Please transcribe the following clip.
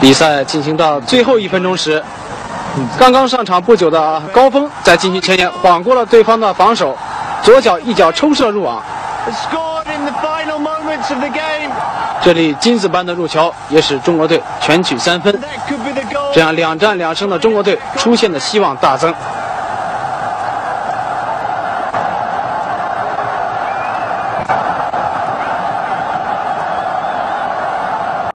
比赛进行到最后一分钟时，刚刚上场不久的高峰在禁区前沿晃过了对方的防守，左脚一脚抽射入网。这里金子般的入球也使中国队全取三分，这样两战两胜的中国队出线的希望大增。